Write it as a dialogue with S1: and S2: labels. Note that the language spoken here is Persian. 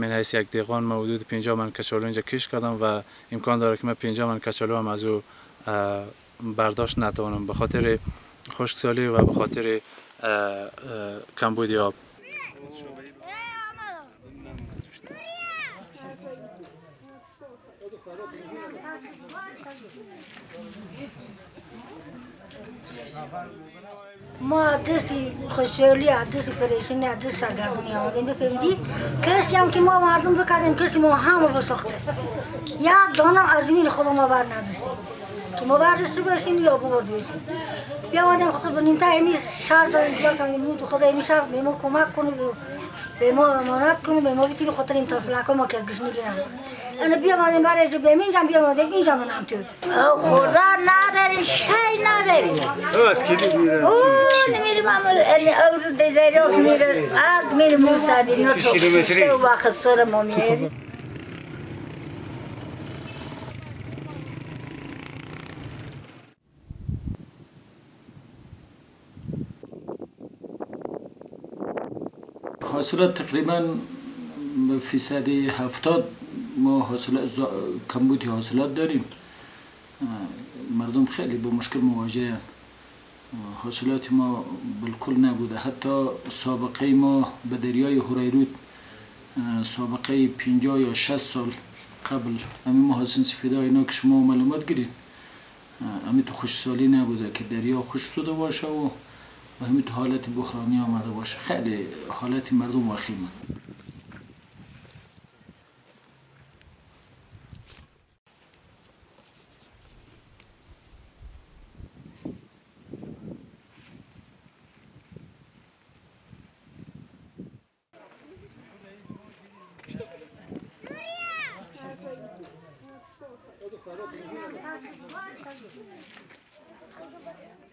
S1: من حیث یک دیغان ما حدود 50 من کچالو اینجا کش کردم و امکان داره که من 50 من کچالو هم از او برداشت نتوانم به خاطر خشکسالی و به خاطر کمبود آب.
S2: ما دستی خوشحالی دستی پریشونی دست سرگردونی آمدیم بفهمیدیم کسی هم که ما مردم بکردیم کسی ما همه بساخته یک دانه از این خود ما بر نداشتیم که ما بردسته باشیم یا ببرد باشیم بیا آمدیم خود به نیمتا امی شهر داریم که بکنیم تو خدا امی شهر به ما کمک کنیم به ما امانت کنیم به ما بیتیم خاطر این طرف ما که از گشنگی نمونیم انا بیا مادم برای به من جام بیا مادم اینجا هم تو خورده نداری شی
S3: از کلی میره
S2: او نمیریم هم اور دیره میره آد میره موسادی نه تو
S3: کیلومتری
S2: وقت سر ما میری
S4: حاصلات تقریبا فیصد هفتاد ما حاصلات کمبودی حاصلات داریم. مردم خیلی با مشکل مواجه حاصلات ما بالکل نبوده. حتی سابقه ما به دریای هریرود سابقه 50 یا 60 سال قبل همین محاسن سفیده اینا که شما معلومات گیرید همین تو خوش سالی نبوده که دریا خوش شده باشه و همین تو حالت بحرانی آمده باشه. خیلی حالت مردم وخیمه.
S2: Thank you.